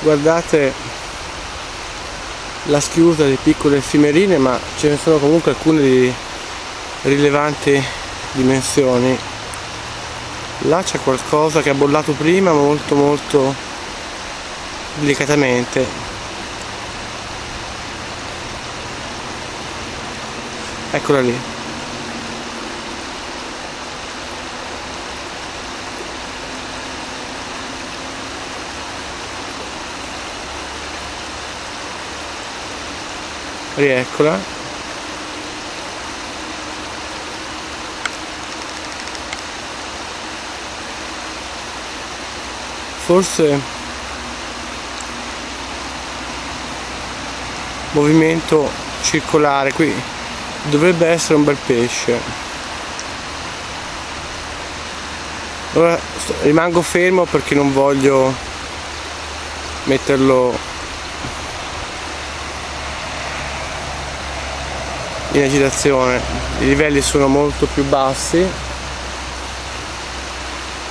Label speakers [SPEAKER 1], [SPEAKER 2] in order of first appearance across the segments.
[SPEAKER 1] guardate la schiusa di piccole effimerine ma ce ne sono comunque alcune di rilevanti dimensioni. Là c'è qualcosa che ha bollato prima molto molto delicatamente. Eccola lì rieccola. Forse movimento circolare qui. Dovrebbe essere un bel pesce. Ora rimango fermo perché non voglio metterlo in agitazione. I livelli sono molto più bassi.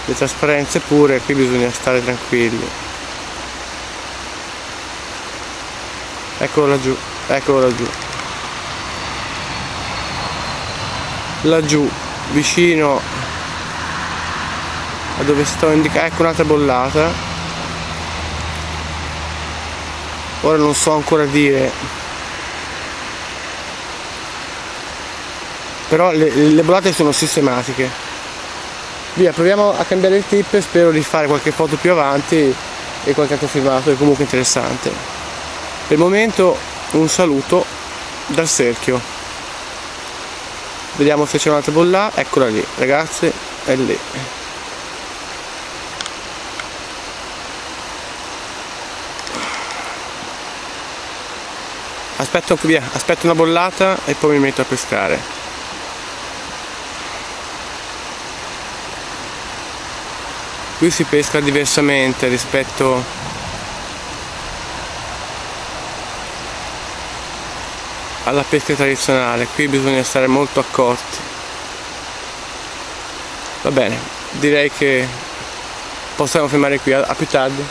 [SPEAKER 1] Le trasparenze pure qui bisogna stare tranquilli. Eccolo laggiù eccolo laggiù. Laggiù vicino a dove sto indicando ecco un'altra bollata. Ora non so ancora dire però le, le bollate sono sistematiche. Via proviamo a cambiare il tip spero di fare qualche foto più avanti e qualche altro filmato è comunque interessante. Per il momento un saluto dal cerchio vediamo se c'è un'altra bolla eccola lì ragazzi è lì. Aspetto, via, aspetto una bollata e poi mi metto a pescare qui si pesca diversamente rispetto alla pesca tradizionale. Qui bisogna stare molto accorti. Va bene direi che possiamo fermare qui. A più tardi